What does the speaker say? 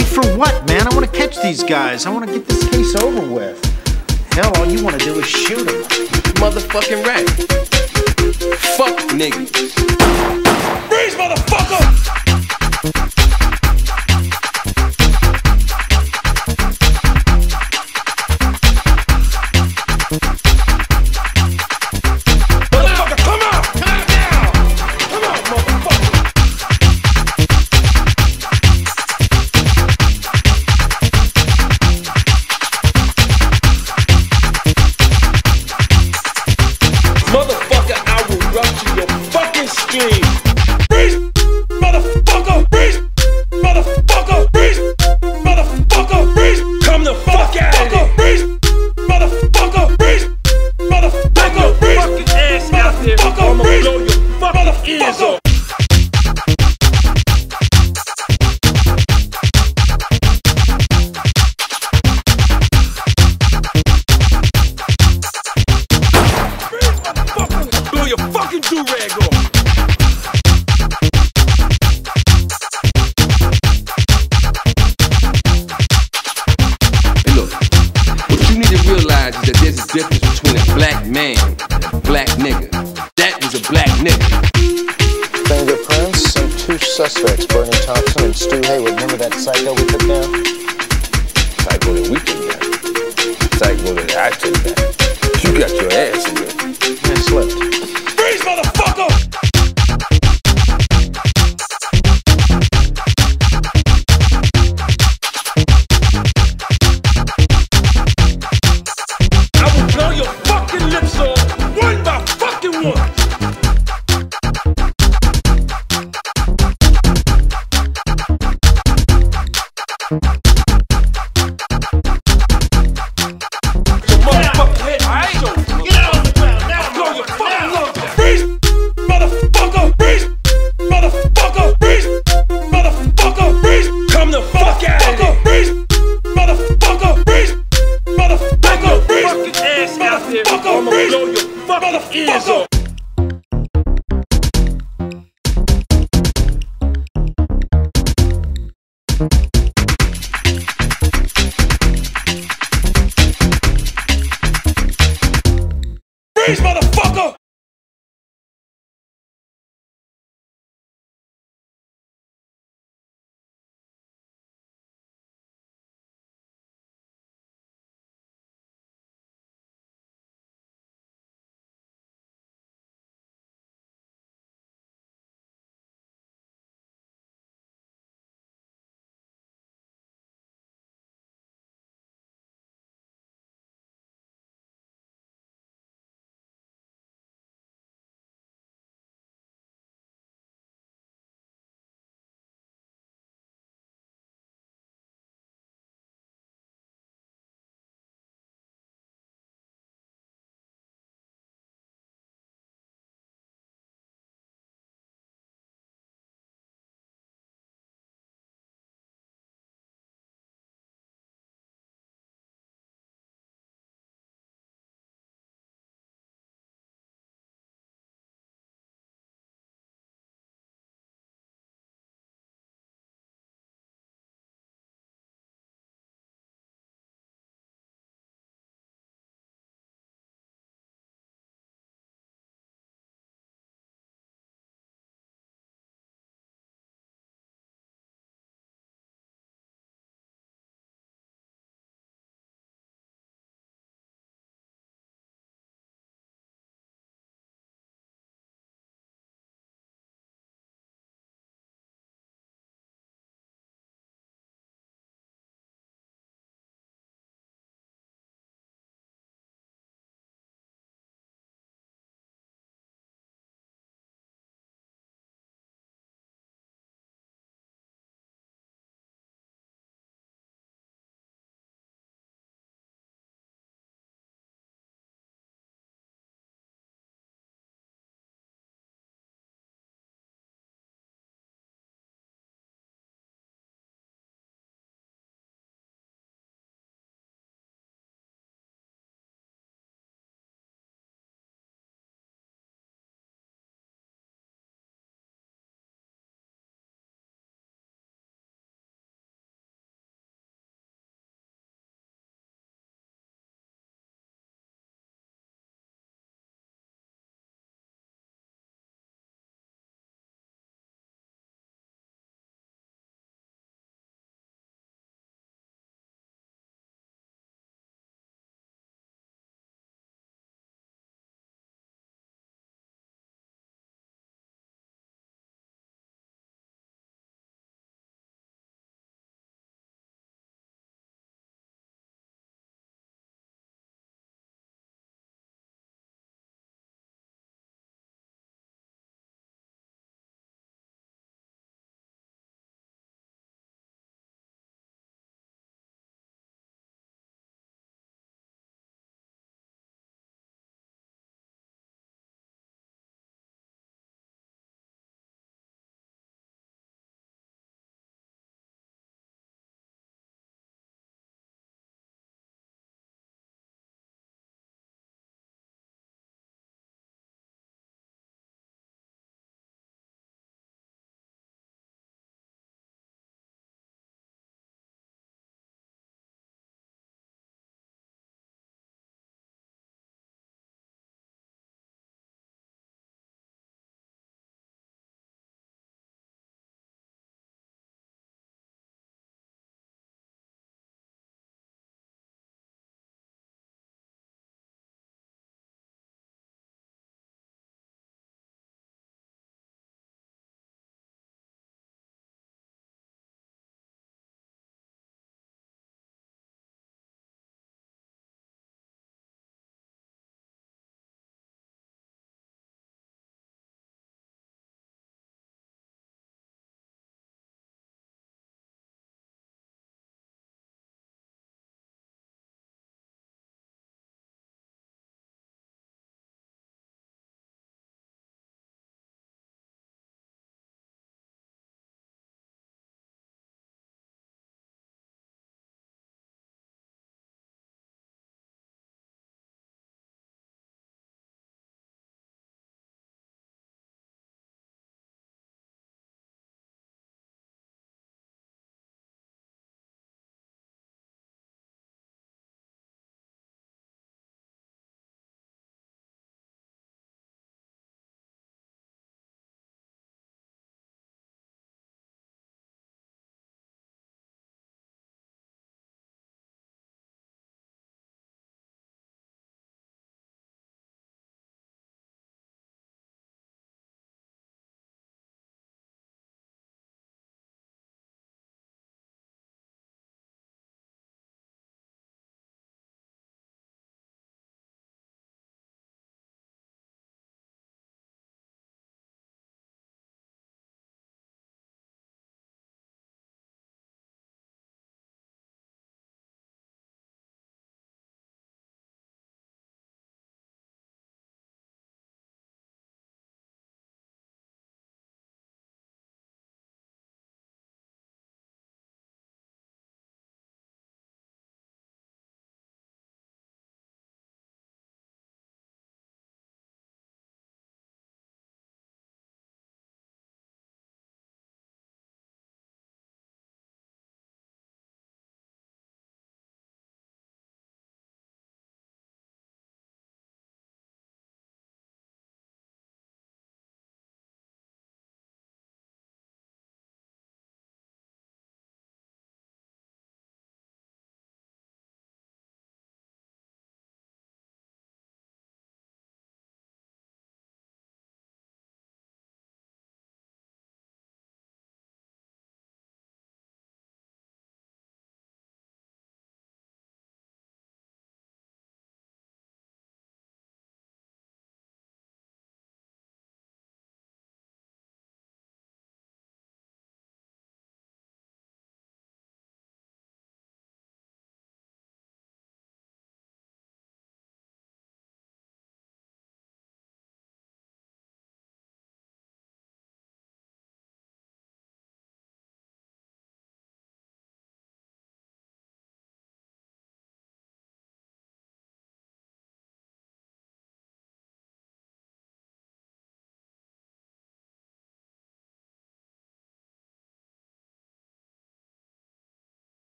Wait for what, man? I want to catch these guys. I want to get this case over with. Hell, all you want to do is shoot them. Motherfucking rat. Fuck niggas. Freeze, motherfucker! Freeze. Please, motherfucker!